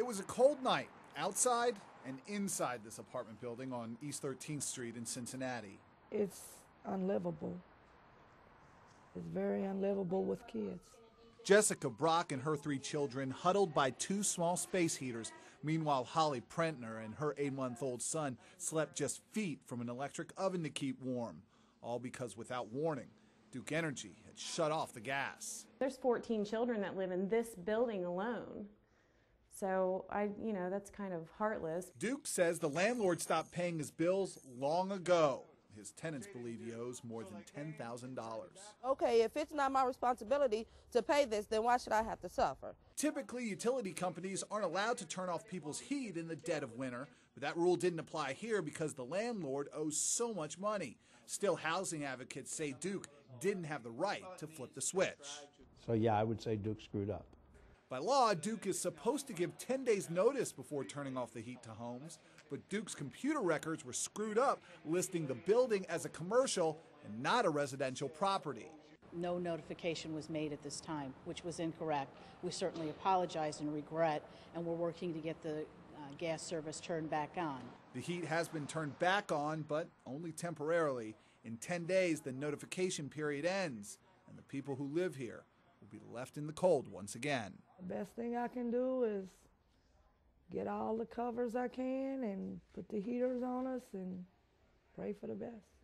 It was a cold night outside and inside this apartment building on East 13th Street in Cincinnati. It's unlivable. It's very unlivable with kids. Jessica Brock and her three children huddled by two small space heaters. Meanwhile, Holly Prentner and her eight month old son slept just feet from an electric oven to keep warm. All because, without warning, Duke Energy had shut off the gas. There's 14 children that live in this building alone. So I, you know, that's kind of heartless. Duke says the landlord stopped paying his bills long ago. His tenants believe he owes more than $10,000. Okay, if it's not my responsibility to pay this, then why should I have to suffer? Typically, utility companies aren't allowed to turn off people's heat in the dead of winter, but that rule didn't apply here because the landlord owes so much money. Still, housing advocates say Duke didn't have the right to flip the switch. So, yeah, I would say Duke screwed up. By law, Duke is supposed to give 10 days' notice before turning off the heat to homes, but Duke's computer records were screwed up, listing the building as a commercial and not a residential property. No notification was made at this time, which was incorrect. We certainly apologize and regret, and we're working to get the uh, gas service turned back on. The heat has been turned back on, but only temporarily. In 10 days, the notification period ends, and the people who live here will be left in the cold once again. The best thing I can do is get all the covers I can and put the heaters on us and pray for the best.